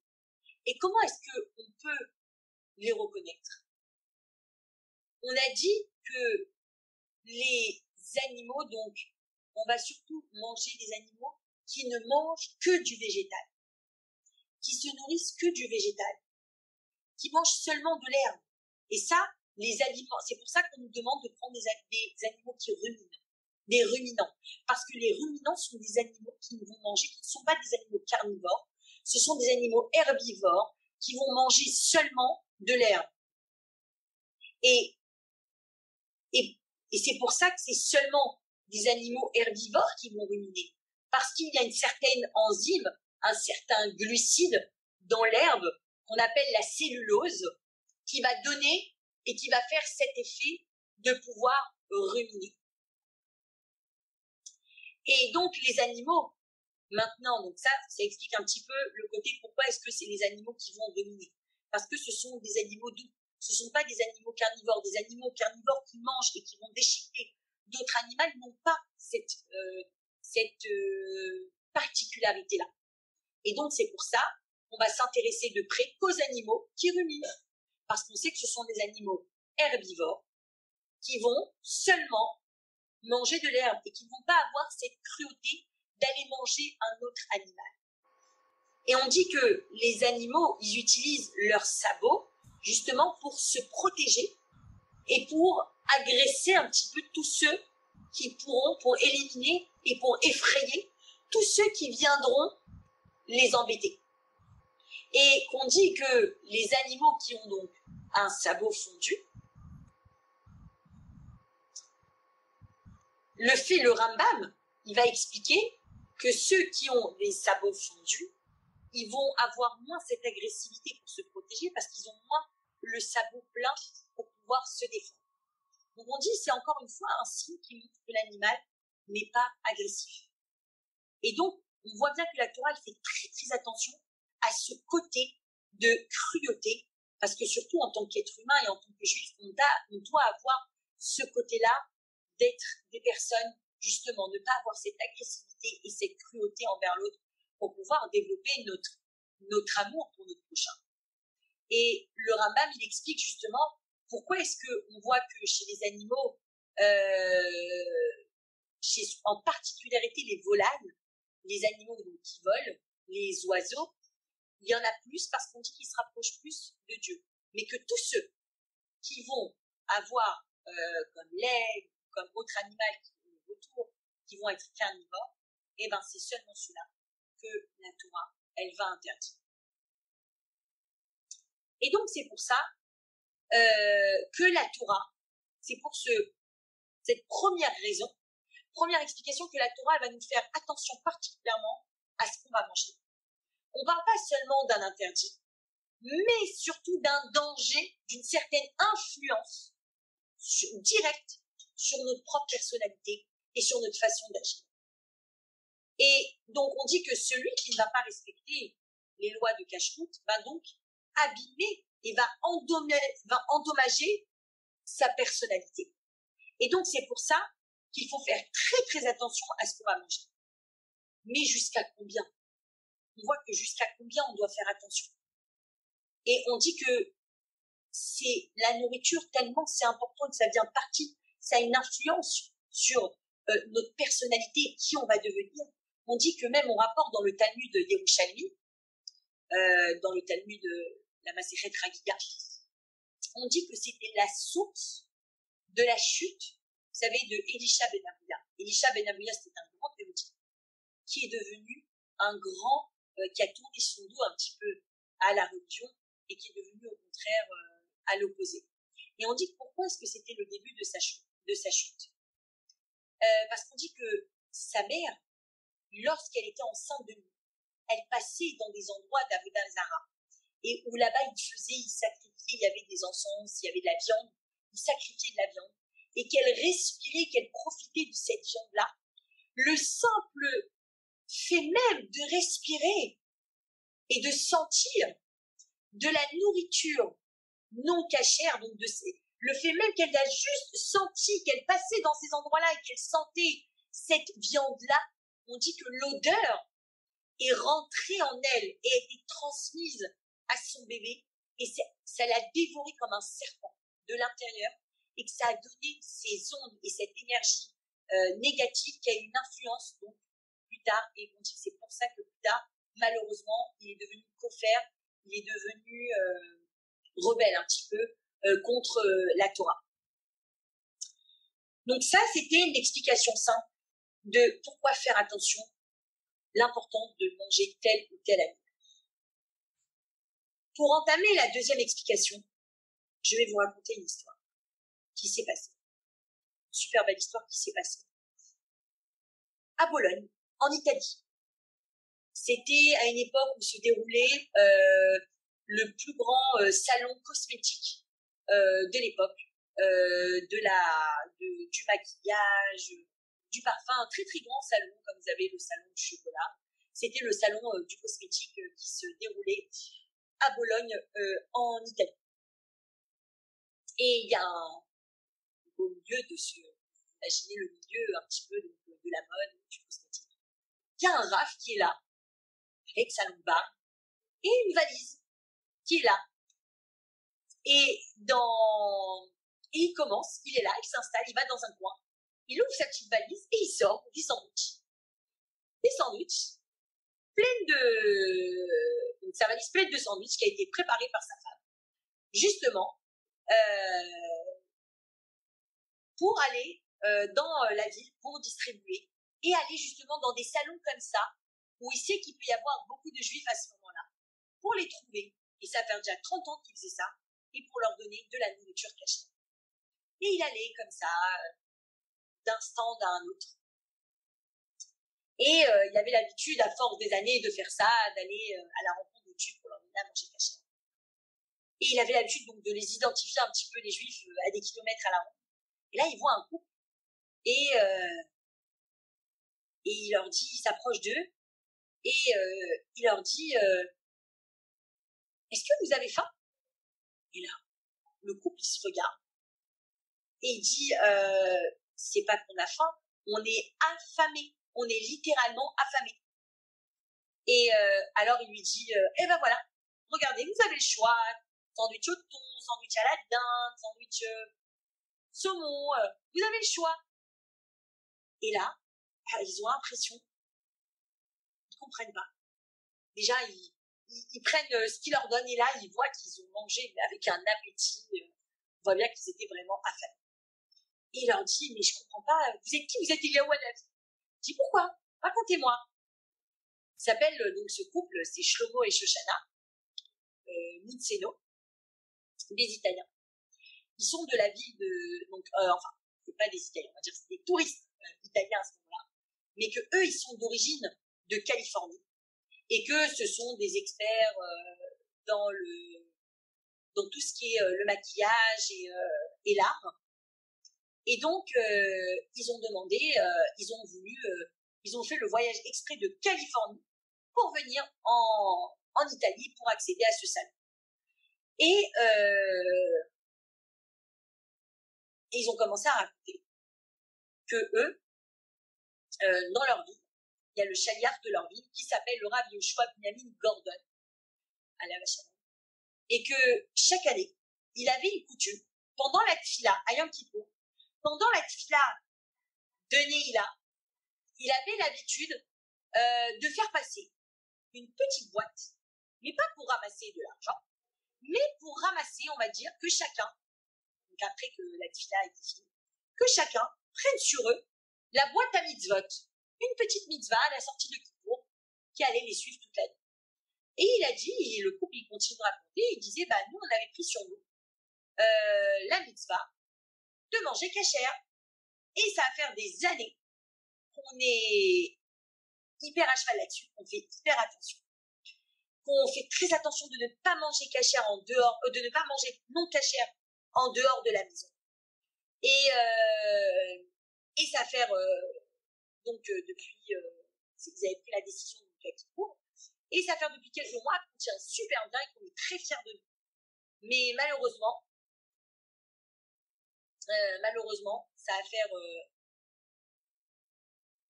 [SPEAKER 1] Et comment est-ce qu'on peut les reconnaître? On a dit que les animaux, donc, on va surtout manger des animaux qui ne mangent que du végétal, qui se nourrissent que du végétal, qui mangent seulement de l'herbe. Et ça, les aliments, c'est pour ça qu'on nous demande de prendre des, animaux qui ruminent, des ruminants. Parce que les ruminants sont des animaux qui vont manger, qui ne sont pas des animaux carnivores, ce sont des animaux herbivores qui vont manger seulement de l'herbe. Et, c'est pour ça que c'est seulement des animaux herbivores qui vont ruminer. Parce qu'il y a une certaine enzyme, un certain glucide dans l'herbe qu'on appelle la cellulose qui va donner et qui va faire cet effet de pouvoir ruminer. Et donc les animaux, maintenant, donc ça, ça explique un petit peu le côté pourquoi est-ce que c'est les animaux qui vont ruminer. Parce que ce sont des animaux doux. Ce ne sont pas des animaux carnivores. Des animaux carnivores qui mangent et qui vont déchiqueter d'autres animaux n'ont pas cette, euh, cette euh, particularité-là. Et donc c'est pour ça qu'on va s'intéresser de près qu'aux animaux qui ruminent parce qu'on sait que ce sont des animaux herbivores qui vont seulement manger de l'herbe et qui ne vont pas avoir cette cruauté d'aller manger un autre animal. Et on dit que les animaux, ils utilisent leurs sabots justement pour se protéger et pour agresser un petit peu tous ceux qui pourront, pour éliminer et pour effrayer tous ceux qui viendront les embêter et qu'on dit que les animaux qui ont donc un sabot fondu, le fait le Rambam, il va expliquer que ceux qui ont des sabots fondus, ils vont avoir moins cette agressivité pour se protéger parce qu'ils ont moins le sabot plein pour pouvoir se défendre. Donc on dit c'est encore une fois un signe qui montre que l'animal n'est pas agressif. Et donc on voit bien que la Torah fait très très attention à ce côté de cruauté, parce que surtout en tant qu'être humain et en tant que juif, on, doit avoir ce côté-là d'être des personnes, justement, ne pas avoir cette agressivité et cette cruauté envers l'autre pour pouvoir développer notre, notre amour pour notre prochain. Et le Rambam, il explique justement pourquoi est-ce qu'on voit que chez les animaux, euh, chez, en particularité les volailles, les animaux qui volent, les oiseaux, il y en a plus parce qu'on dit qu'ils se rapprochent plus de Dieu. Mais que tous ceux qui vont avoir euh, comme l'aigle, comme autre animal qui autour, qui vont être carnivores, eh ben c'est seulement cela que la Torah, elle va interdire. Et donc c'est pour ça euh, que la Torah, c'est pour ce, cette première raison, première explication que la Torah elle va nous faire attention particulièrement à ce qu'on va manger on parle pas seulement d'un interdit, mais surtout d'un danger, d'une certaine influence directe sur notre propre personnalité et sur notre façon d'agir. Et donc on dit que celui qui ne va pas respecter les lois de cache va donc abîmer et va endommager sa personnalité. Et donc c'est pour ça qu'il faut faire très très attention à ce qu'on va manger. Mais jusqu'à combien? On voit que jusqu'à combien on doit faire attention? Et on dit que c'est la nourriture tellement c'est important que ça vient partie, ça a une influence sur euh, notre personnalité, qui on va devenir. On dit que même on rapporte dans le Talmud de Yerushalmi, euh, dans le Talmud de la Maseret Ragiga, on dit que c'était la source de la chute, vous savez, de Elisha Ben Abouya. Elisha Ben Abouya, c'était un grand érudit qui est devenu un grand euh, qui a tourné son dos un petit peu à la religion et qui est devenu au contraire euh, à l'opposé. Et on dit pourquoi est-ce que c'était le début de sa chute, Parce qu'on dit que sa mère, lorsqu'elle était enceinte de lui, elle passait dans des endroits d'Avodazara et où là-bas il faisait, il sacrifiait, il y avait des encens, il y avait de la viande, il sacrifiait de la viande. Et qu'elle respirait, qu'elle profitait de cette viande-là, le simple fait même de respirer et de sentir de la nourriture non cachère, donc de le fait même qu'elle a juste senti qu'elle passait dans ces endroits-là et qu'elle sentait cette viande-là, on dit que l'odeur est rentrée en elle et a été transmise à son bébé et ça l'a dévoré comme un serpent de l'intérieur et que ça a donné ces ondes et cette énergie euh, négative qui a une influence donc tard, et on dit que c'est pour ça que plus tard, malheureusement, il est devenu coffert, il est devenu rebelle un petit peu contre la Torah. Donc ça, c'était une explication simple de pourquoi faire attention, l'importance de manger tel ou tel aliment. Pour entamer la deuxième explication, je vais vous raconter une histoire qui s'est passée. Une super belle histoire qui s'est passée. À Bologne, en Italie. C'était à une époque où se déroulait euh, le plus grand euh, salon cosmétique euh, de l'époque, du maquillage, du parfum, un très très grand salon, comme vous avez le salon du chocolat. C'était le salon du cosmétique qui se déroulait à Bologne, en Italie. Et il y a un, au milieu de ce, imaginez le milieu un petit peu de, la mode, du cosmétique. Il y a un Raph qui est là, avec sa barbe, et une valise qui est là. Et dans, et il commence, il est là, il s'installe, il va dans un coin, il ouvre sa petite valise et il sort des sandwichs. Des sandwichs pleines de, sa valise pleine de sandwichs qui a été préparée par sa femme. Justement, euh, pour aller euh, dans euh, la ville, pour distribuer, et aller justement dans des salons comme ça, où il sait qu'il peut y avoir beaucoup de juifs à ce moment-là, pour les trouver, et ça fait déjà 30 ans qu'il faisait ça, et pour leur donner de la nourriture cachée. Et il allait comme ça, d'un stand à un autre. Et il avait l'habitude, à force des années, de faire ça, d'aller à la rencontre de Juifs pour leur donner à manger caché. Et il avait l'habitude donc de les identifier un petit peu les juifs euh, à des kilomètres à la ronde. Et là, il voit un couple et euh, et il leur dit, il s'approche d'eux et euh, il leur dit Est-ce que vous avez faim? Et là, le couple il se regarde et il dit C'est pas qu'on a faim, on est affamé, on est littéralement affamé. Et alors il lui dit Eh ben voilà, regardez, vous avez le choix, sandwich au thon, sandwich à la dinde, sandwich euh, saumon, euh, vous avez le choix. Et là, ah, ils ont l'impression, ils comprennent pas. Déjà, ils, prennent euh, ce qu'ils leur donnent et là, ils voient qu'ils ont mangé avec un appétit. on voit bien qu'ils étaient vraiment affamés. Et il leur dit, mais je comprends pas, vous êtes qui Vous êtes Eliaou Je dis, pourquoi? Racontez-moi. Il s'appelle donc ce couple, c'est Shlomo et Shoshana, euh, des Italiens. Ils sont de la ville de, donc, euh, enfin, c'est pas des Italiens, on va dire, c'est des touristes euh, italiens à ce moment-là, mais que eux, ils sont d'origine de Californie et que ce sont des experts euh, dans le, dans tout ce qui est le maquillage et, et l'art. Et donc, ils ont demandé, ils ont voulu, ils ont fait le voyage exprès de Californie pour venir en, en Italie pour accéder à ce salon. Et, euh, ils ont commencé à raconter que eux, euh, dans leur ville, il y a le chaliard de leur ville qui s'appelle le Rav Yoshua Gordon à la et que chaque année, il avait une coutume pendant la tfila à Yom pendant la tfila de Neila, il avait l'habitude euh, de faire passer une petite boîte, mais pas pour ramasser de l'argent, mais pour ramasser, on va dire, que chacun, après que la tfila a été finie, que chacun prenne sur eux la boîte à mitzvot, une petite mitzvah à la sortie de Kippour, qui allait les suivre toute l'année. Et il a dit, et le couple il continue de raconter, il disait, bah nous on avait pris sur nous euh, la mitzvah de manger cachère. Et ça va faire des années qu'on est hyper à cheval là-dessus, on fait hyper attention qu'on fait très attention de ne pas manger cachère en dehors, euh, de ne pas manger non cachère en dehors de la maison. Et, euh, et ça fait euh, donc depuis, ils avaient pris la décision de court, et ça fait depuis quelques mois qu'on tient super bien et qu'on est très fiers de nous. Mais malheureusement, malheureusement, ça va faire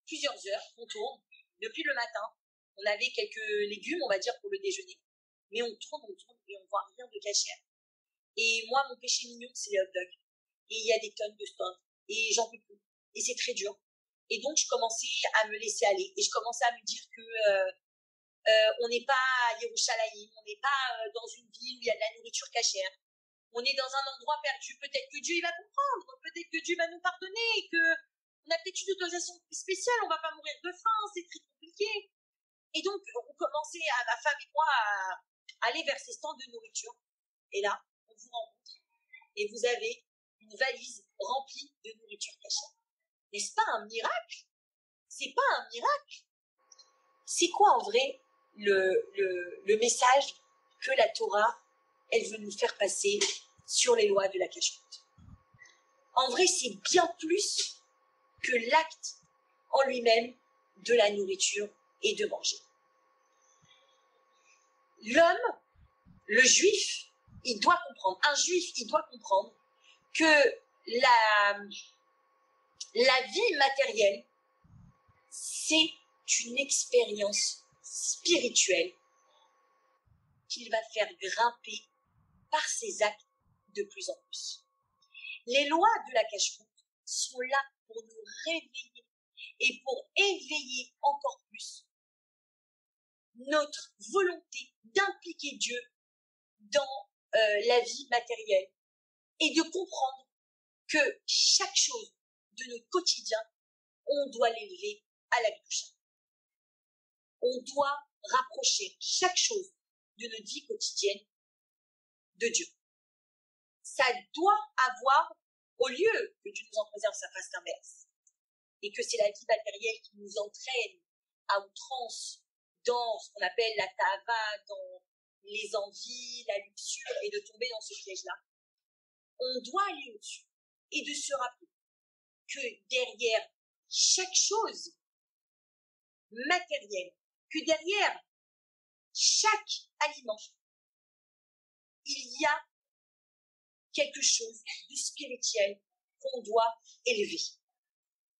[SPEAKER 1] plusieurs heures qu'on tourne depuis le matin on avait quelques légumes, on va dire, pour le déjeuner. Mais on tourne, on tourne et on voit rien de cachère. Et moi, mon péché mignon, c'est les hot dogs. Et il y a des tonnes de stock. Et j'en peux plus. Et c'est très dur. Et donc, je commençais à me laisser aller. Et je commençais à me dire que, euh, euh, on n'est pas à Yerushalayim, on n'est pas euh, dans une ville où il y a de la nourriture cachère. On est dans un endroit perdu. Peut-être que Dieu il va comprendre, peut-être que Dieu va nous pardonner, que on a peut-être une autorisation spéciale, on va pas mourir de faim, c'est très compliqué. Et donc, on commençait à ma femme et moi à aller vers ces stands de nourriture. Et là, on vous rencontre. Et vous avez une valise remplie de nourriture cachée. N'est-ce pas un miracle? C'est pas un miracle C'est quoi en vrai le, le, message que la Torah, elle veut nous faire passer sur les lois de la cache En vrai, c'est bien plus que l'acte en lui-même de la nourriture et de manger. L'homme, le juif, il doit comprendre, un juif, il doit comprendre que la, la vie matérielle, c'est une expérience spirituelle qu'il va faire grimper par ses actes de plus en plus. Les lois de la cache sont là pour nous réveiller et pour éveiller encore plus notre volonté d'impliquer Dieu dans euh, la vie matérielle et de comprendre que chaque chose de notre quotidien, on doit l'élever à la douche. On doit rapprocher chaque chose de notre vie quotidienne de Dieu. Ça doit avoir, au lieu que Dieu nous en préserve, ça fasse l'inverse. Et que c'est la vie matérielle qui nous entraîne à outrance dans ce qu'on appelle la tava, dans les envies, la luxure, et de tomber dans ce piège-là. On doit aller au-dessus et de se rappeler que derrière chaque chose matérielle, que derrière chaque aliment, il y a quelque chose de spirituel qu'on doit élever.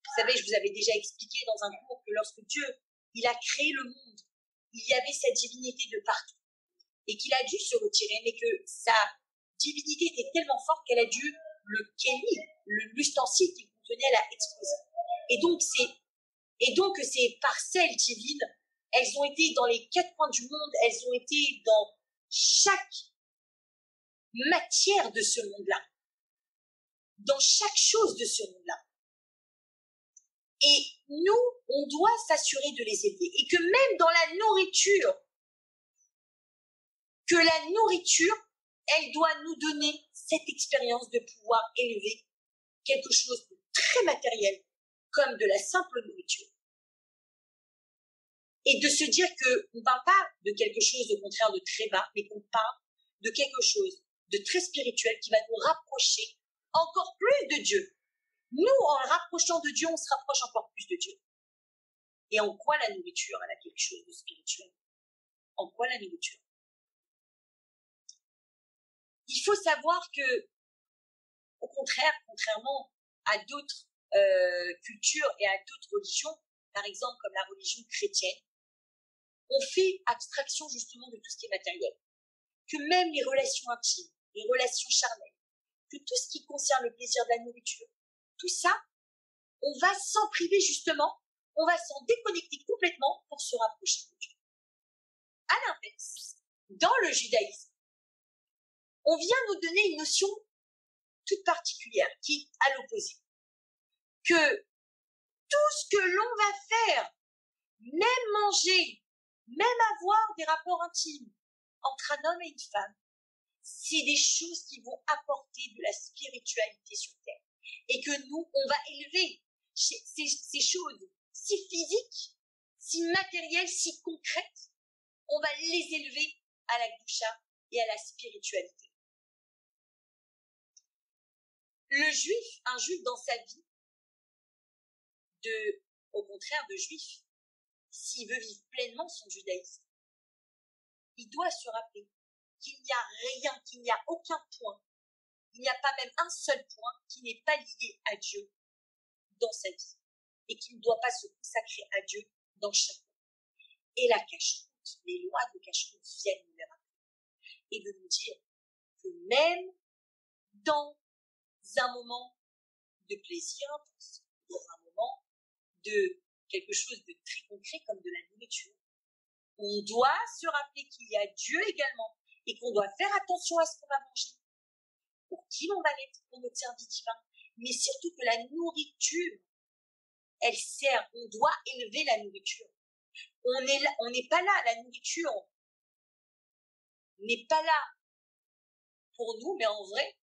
[SPEAKER 1] Vous savez, je vous avais déjà expliqué dans un cours que lorsque Dieu, il a créé le monde, il y avait cette divinité de partout. Et qu'il a dû se retirer, mais que sa divinité était tellement forte qu'elle a dû le kéli, l'ustensile qui contenait, la exposer. Et donc, c'est, et donc, ces parcelles divines, elles ont été dans les quatre coins du monde, elles ont été dans chaque matière de ce monde-là. Dans chaque chose de ce monde-là. Et nous, on doit s'assurer de les élever. Et que même dans la nourriture, que la nourriture, elle doit nous donner cette expérience de pouvoir élever quelque chose de très matériel, comme de la simple nourriture. Et de se dire que on parle pas de quelque chose au contraire de très bas, mais qu'on parle de quelque chose de très spirituel qui va nous rapprocher encore plus de Dieu. Nous, en le rapprochant de Dieu, on se rapproche encore plus de Dieu. Et en quoi la nourriture, elle a quelque chose de spirituel? En quoi la nourriture? Il faut savoir que, au contraire, contrairement à d'autres euh, cultures et à d'autres religions, par exemple comme la religion chrétienne, on fait abstraction justement de tout ce qui est matériel. Que même les relations intimes, les relations charnelles, que tout ce qui concerne le plaisir de la nourriture, tout ça, on va s'en priver justement, on va s'en déconnecter complètement pour se rapprocher de Dieu. À l'inverse, dans le judaïsme, on vient nous donner une notion toute particulière qui est à l'opposé. Que tout ce que l'on va faire, même manger, même avoir des rapports intimes entre un homme et une femme, c'est des choses qui vont apporter de la spiritualité sur terre. Et que nous, on va élever ces, choses si physiques, si matérielles, si concrètes, on va les élever à la gdusha et à la spiritualité. Le juif, un juif dans sa vie, de, au contraire de juif, s'il veut vivre pleinement son judaïsme, il doit se rappeler qu'il n'y a rien, qu'il n'y a aucun point, il n'y a pas même un seul point qui n'est pas lié à Dieu dans sa vie et qui ne doit pas se consacrer à Dieu dans chaque point. Et la cache les lois de cache viennent nous les rappeler et de nous dire que même dans un moment de plaisir dans un moment de quelque chose de très concret comme de la nourriture, on doit se rappeler qu'il y a Dieu également et qu'on doit faire attention à ce qu'on va manger. Pour qui on va l'être pour notre service divin? Mais surtout que la nourriture, elle sert, on doit élever la nourriture. On est on n'est pas là, la nourriture n'est pas là pour nous, mais en vrai,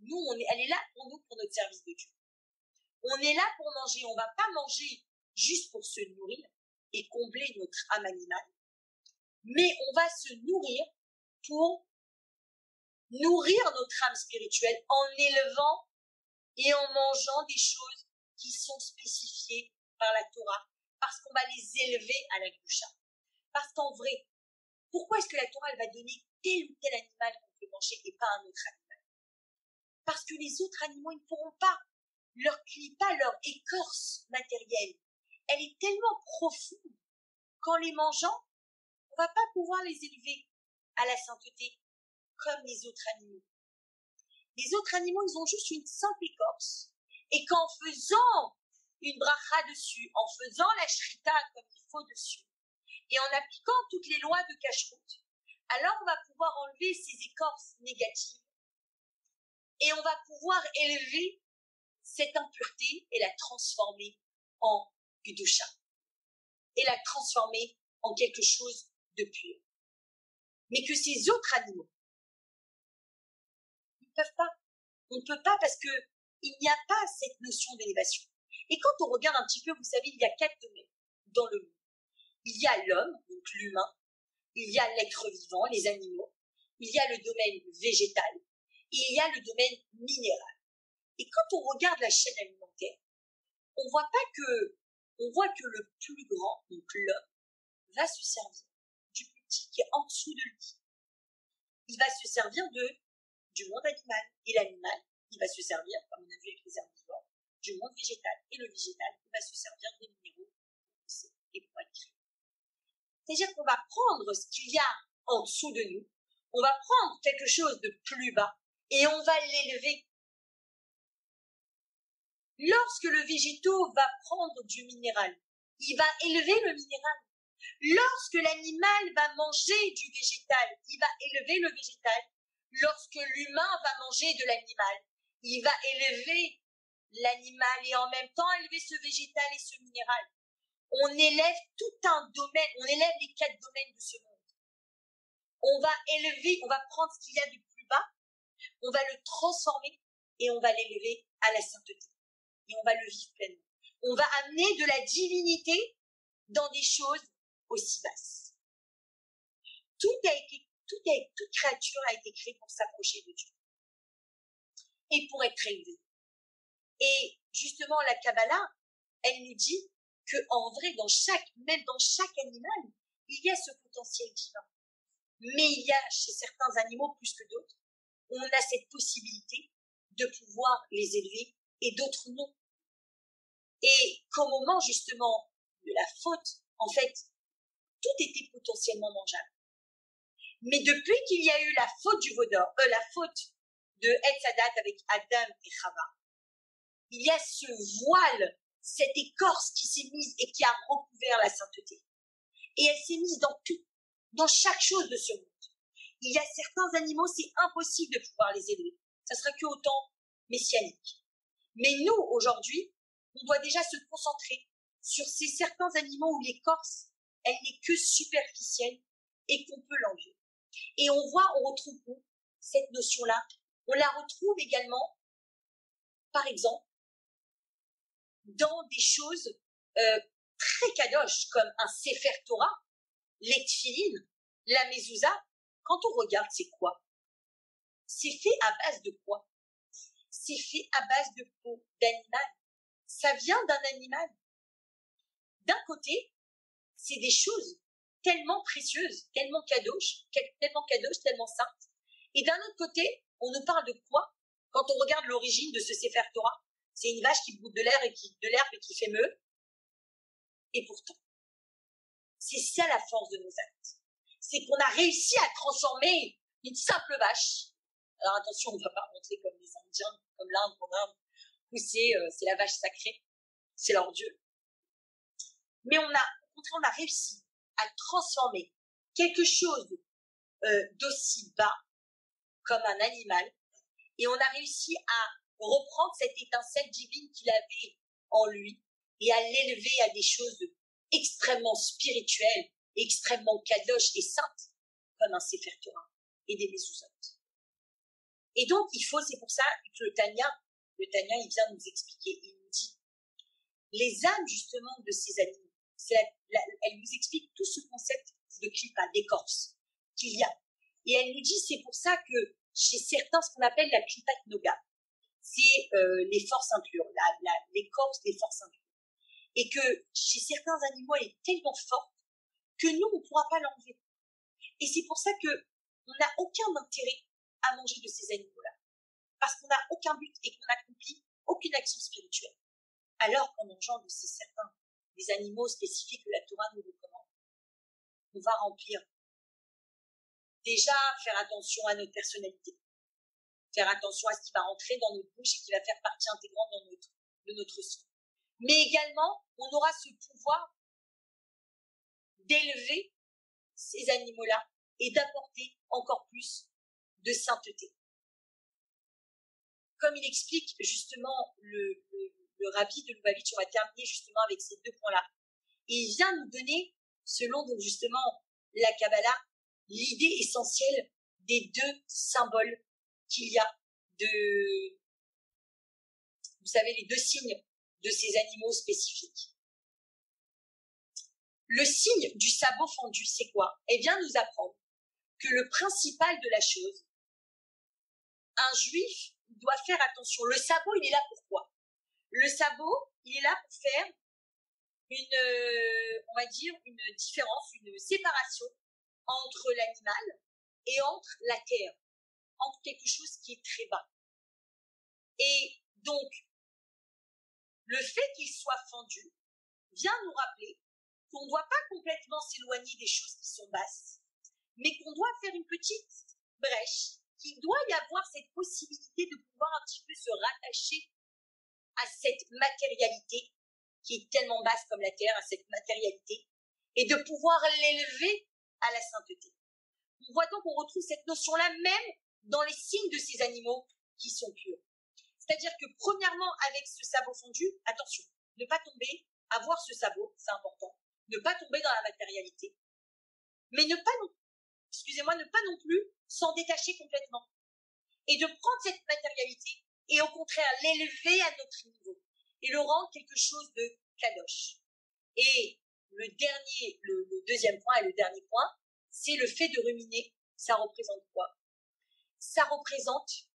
[SPEAKER 1] nous, elle est là pour nous, pour notre service de Dieu. On est là pour manger. On va pas manger juste pour se nourrir et combler notre âme animale, mais on va se nourrir pour nourrir notre âme spirituelle en élevant et en mangeant des choses qui sont spécifiées par la Torah, parce qu'on va les élever à la goucha. Parce qu'en vrai, pourquoi est-ce que la Torah va donner tel ou tel animal qu'on peut manger et pas un autre animal? Parce que les autres animaux, ils ne pourront pas. Leur pas leur écorce matérielle, elle est tellement profonde qu'en les mangeant, on va pas pouvoir les élever à la sainteté comme les autres animaux. Les autres animaux, ils ont juste une simple écorce. Et qu'en faisant une bracha dessus, en faisant la shrita comme il faut dessus, et en appliquant toutes les lois de cache-route, alors on va pouvoir enlever ces écorces négatives et on va pouvoir élever cette impureté et la transformer en Gdusha et la transformer en quelque chose de pur. Mais que ces autres animaux, ils ne peuvent pas. On ne peut pas parce que il n'y a pas cette notion d'élévation. Et quand on regarde un petit peu, vous savez, il y a quatre domaines dans le monde. Il y a l'homme, donc l'humain, il y a l'être vivant, les animaux, il y a le domaine végétal, et il y a le domaine minéral. Et quand on regarde la chaîne alimentaire, on voit pas que, on voit que le plus grand, donc l'homme, va se servir qui est en dessous de lui. Il va se servir du monde animal. Et l'animal, il va se servir, comme on a vu avec les herbivores, du monde végétal. Et le végétal, il va se servir des minéraux et pour C'est-à-dire qu'on va prendre ce qu'il y a en dessous de nous, on va prendre quelque chose de plus bas et on va l'élever. Lorsque le végétaux va prendre du minéral, il va élever le minéral. Lorsque l'animal va manger du végétal, il va élever le végétal. Lorsque l'humain va manger de l'animal, il va élever l'animal et en même temps élever ce végétal et ce minéral. On élève tout un domaine, on élève les quatre domaines de ce monde. On va élever, on va prendre ce qu'il y a du plus bas, on va le transformer et on va l'élever à la sainteté. Et on va le vivre pleinement. On va amener de la divinité dans des choses aussi a, toute créature a été créée pour s'approcher de Dieu et pour être élevée. Et justement, la Kabbalah, elle nous dit que en vrai, dans chaque, même dans chaque animal, il y a ce potentiel divin. Mais il y a chez certains animaux plus que d'autres, on a cette possibilité de pouvoir les élever et d'autres non. Et qu'au moment justement de la faute, en fait, tout était potentiellement mangeable. Mais depuis qu'il y a eu la faute du Vaudor, euh, la faute de Etzadat avec Adam et Chava, il y a ce voile, cette écorce qui s'est mise et qui a recouvert la sainteté. Et elle s'est mise dans tout, dans chaque chose de ce monde. Il y a certains animaux, c'est impossible de pouvoir les élever. Ça sera que au temps messianique. Mais nous, aujourd'hui, on doit déjà se concentrer sur ces certains animaux où l'écorce elle n'est que superficielle et qu'on peut l'enlever. Et on voit, on retrouve cette notion-là? On la retrouve également, par exemple, dans des choses euh, très kadosh, comme un Sefer Torah, les la mezouza. Quand on regarde, c'est quoi? C'est fait à base de quoi? C'est fait à base de peau d'animal. Ça vient d'un animal. D'un côté, c'est des choses tellement précieuses, tellement cadeauches, tellement cadeauches, tellement saintes. Et d'un autre côté, on nous parle de quoi Quand on regarde l'origine de ce Sefer Torah, c'est une vache qui bout de l'herbe et qui fait meu. Et pourtant, c'est ça la force de nos actes. C'est qu'on a réussi à transformer une simple vache. Alors attention, on ne va pas rentrer comme les Indiens, comme l'Inde, où c'est, euh, c'est la vache sacrée, c'est leur dieu. Mais on a on a réussi à transformer quelque chose euh, d'aussi bas comme un animal et on a réussi à reprendre cette étincelle divine qu'il avait en lui et à l'élever à des choses extrêmement spirituelles, extrêmement kadosh et saintes, comme un Sefer et des Mezuzot. Et donc, il faut, c'est pour ça que le Tanya, le Tanya, il vient nous expliquer, il nous dit, les âmes, justement, de ces animaux, elle nous explique tout ce concept de clipa, d'écorce, qu'il y a. Et elle nous dit, c'est pour ça que chez certains, ce qu'on appelle la klipat noga, c'est euh, les forces impures, l'écorce des forces impures. Et que chez certains animaux, elle est tellement forte que nous, on ne pourra pas l'enlever. Et c'est pour ça que on n'a aucun intérêt à manger de ces animaux-là. Parce qu'on n'a aucun but et qu'on n'accomplit aucune action spirituelle. Alors qu'en mangeant de ces certains, des animaux spécifiques que la Torah nous recommande, on va remplir. Déjà, faire attention à notre personnalité. Faire attention à ce qui va rentrer dans notre bouche et qui va faire partie intégrante de notre sang. Mais également, on aura ce pouvoir d'élever ces animaux-là et d'apporter encore plus de sainteté. Comme il explique justement le, le, rabbi de Lubavitch, on va terminer justement avec ces deux points-là. Et il vient nous donner, selon donc justement la Kabbalah, l'idée essentielle des deux symboles qu'il y a de, vous savez, les deux signes de ces animaux spécifiques. Le signe du sabot fendu, c'est quoi? Eh bien, nous apprendre que le principal de la chose, un juif doit faire attention. Le sabot, il est là pourquoi Le sabot, il est là pour faire une, euh, une différence, une séparation entre l'animal et entre la terre, entre quelque chose qui est très bas. Et donc, le fait qu'il soit fendu vient nous rappeler qu'on ne doit pas complètement s'éloigner des choses qui sont basses, mais qu'on doit faire une petite brèche, qu'il doit y avoir cette possibilité de pouvoir un petit peu se rattacher à cette matérialité qui est tellement basse comme la terre, à cette matérialité, et de pouvoir l'élever à la sainteté. On voit donc qu'on retrouve cette notion-là même dans les signes de ces animaux qui sont purs. C'est-à-dire que premièrement, avec ce sabot fondu, attention, ne pas tomber, avoir ce sabot, c'est important, ne pas tomber dans la matérialité, mais ne pas non, excusez-moi, ne pas non plus s'en détacher complètement. Et de prendre cette matérialité et au contraire l'élever à notre niveau et le rendre quelque chose de kadosh. Et le dernier, le, deuxième point et le dernier point, c'est le fait de ruminer. Ça représente quoi? Ça représente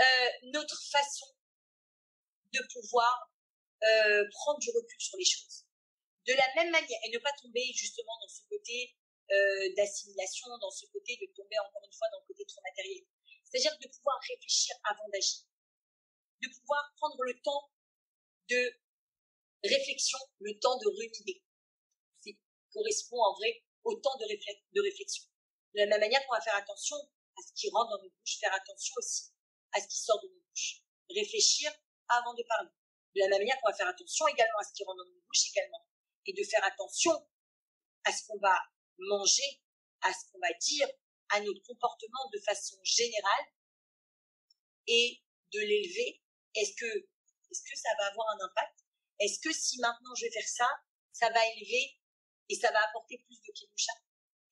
[SPEAKER 1] euh, notre façon de pouvoir euh, prendre du recul sur les choses. De la même manière, et ne pas tomber justement dans ce côté euh, d'assimilation, dans ce côté de tomber encore une fois dans le côté trop matériel. C'est-à-dire de pouvoir réfléchir avant d'agir, de pouvoir prendre le temps de réflexion, le temps de ruminer. Ça correspond en vrai au temps de réflexion. De la même manière qu'on va faire attention à ce qui rentre dans nos bouches, faire attention aussi à ce qui sort de nos bouches. Réfléchir avant de parler. De la même manière qu'on va faire attention également à ce qui rentre dans nos bouches également. Et de faire attention à ce qu'on va manger, à ce qu'on va dire, à notre comportement de façon générale et de l'élever. Est-ce que, est-ce que ça va avoir un impact? Est-ce que si maintenant je vais faire ça, ça va élever et ça va apporter plus de kedusha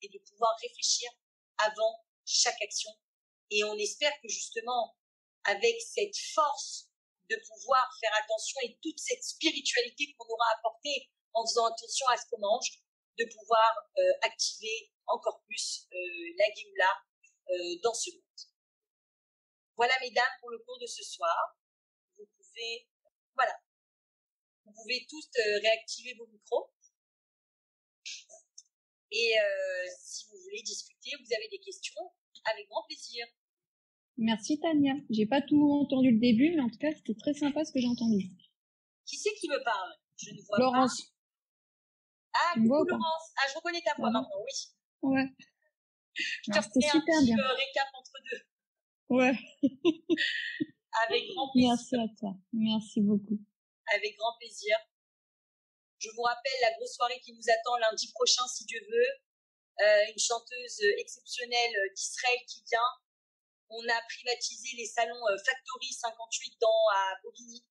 [SPEAKER 1] et de pouvoir réfléchir avant chaque action? Et on espère que justement, avec cette force de pouvoir faire attention et toute cette spiritualité qu'on aura apportée en faisant attention à ce qu'on mange, de pouvoir euh, activer encore plus euh, la Géoula euh, dans ce monde. Voilà, mesdames, pour le cours de ce soir. Vous pouvez, voilà, vous pouvez tous réactiver vos micros. Et si vous voulez discuter, vous avez des questions, avec grand plaisir.
[SPEAKER 2] Merci Tania. J'ai pas tout entendu le début, mais en tout cas, c'était très sympa ce que j'ai entendu.
[SPEAKER 1] Qui c'est qui me parle?
[SPEAKER 2] Je ne vois Laurence. pas.
[SPEAKER 1] Ah, coucou Laurence. Ah, je reconnais ta voix maintenant, oui.
[SPEAKER 2] Ouais.
[SPEAKER 1] Je te refais super un petit bien. récap entre deux.
[SPEAKER 2] Ouais. *laughs*
[SPEAKER 1] Avec grand plaisir.
[SPEAKER 2] Merci à toi. Merci beaucoup.
[SPEAKER 1] Avec grand plaisir. Je vous rappelle la grosse soirée qui nous attend lundi prochain, si Dieu veut. Euh, une chanteuse exceptionnelle d'Israël qui vient. On a privatisé les salons Factory 58 dans à Bobigny.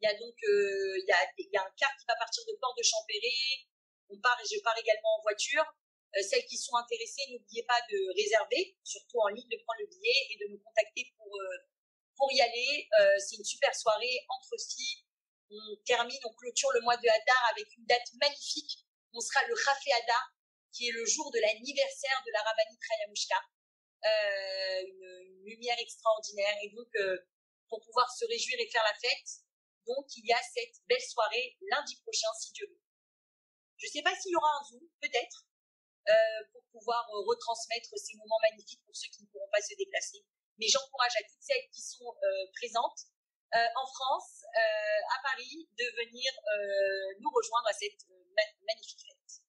[SPEAKER 1] Il y a donc il y a, il y a un car qui va partir de Port de Champéry. On part et je pars également en voiture. celles qui sont intéressées, n'oubliez pas de réserver, surtout en ligne, de prendre le billet et de me contacter pour pour y aller. c'est une super soirée entre ski on termine, on clôture le mois de Hadar avec une date magnifique. On sera le Rafé Hadar, qui est le jour de l'anniversaire de la Rabbani Trayamushka. Euh, une, lumière extraordinaire. Et donc, euh, pour pouvoir se réjouir et faire la fête, donc il y a cette belle soirée lundi prochain, si Dieu veut. Je ne sais pas s'il y aura un Zoom, peut-être, euh, pour pouvoir retransmettre ces moments magnifiques pour ceux qui ne pourront pas se déplacer. Mais j'encourage à toutes celles qui sont présentes euh, en France, euh, à Paris, de venir euh, nous rejoindre à cette magnifique fête.